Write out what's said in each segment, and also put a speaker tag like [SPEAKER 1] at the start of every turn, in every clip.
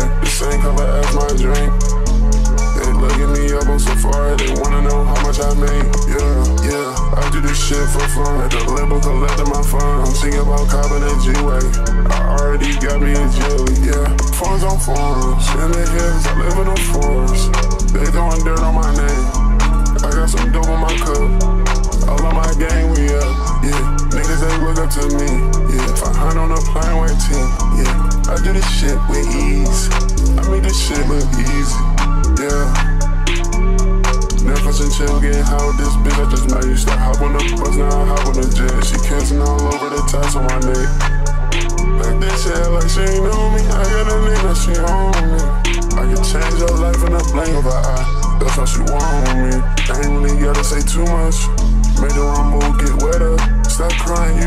[SPEAKER 1] same color as my drink. They looking me up on Safari, they wanna know how much I make. Yeah, yeah, I do this shit for fun. At the label collecting my funds. I'm thinking about copping a G-Wag. I already got me a jelly, yeah. Funds on farms, in the hills, I live in the forest. They throwing dirt on my name. I got some dope on my cup. Shit with ease. I make this shit look easy, yeah. Netflix and chill, getting high with this bitch. I just now used to hop on the bus, now I hop on the jet. She kissing all over the tats on my neck. Like this shit, like she ain't know me. I got a nigga, she on me. I can change your life in a blink of an eye. That's how she want me. I ain't really gotta say too much. Made the wrong move, get wetter. Stop crying,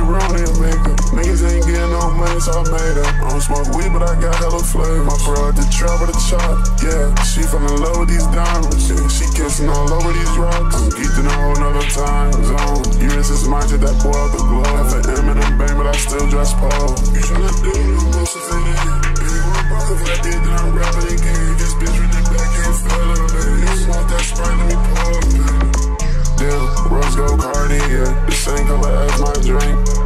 [SPEAKER 1] so I made up. I don't smoke weed, but I got hella flavor. My bro at the trap with the chop, yeah. She fell in love with these diamonds, yeah. She kissing all over these rocks. I'm geeked in a whole nother time zone. Years is mine to that boy out the globe. Half an M and a bang, but I still dress pole. You shouldn't do it, most of it. Baby, one brother, if I did, then I'm rapping again. This bitch with the back, can't feel it, baby. You want that sprite, let me pour it. Damn, Rose Gold Cartier, the same color as my drink.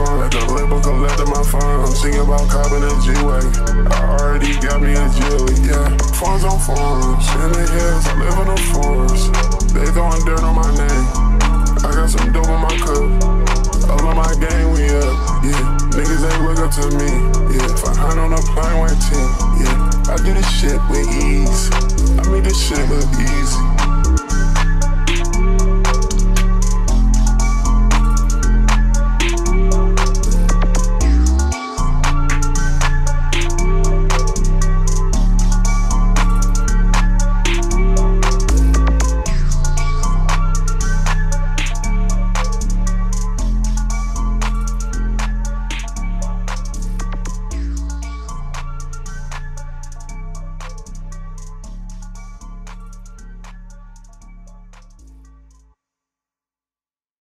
[SPEAKER 1] Fun. At the label collecting my funds. I'm thinking about copping a G-Wag. I already got me a jelly, yeah. Funds on farms, in the hills, I live in the forest. They throwing dirt on my name. I got some dope on my cup. All of my gang, we up, yeah. Niggas ain't look up to me, yeah. 500 on a plane, white team, yeah. I do this shit with ease. I make this shit look easy.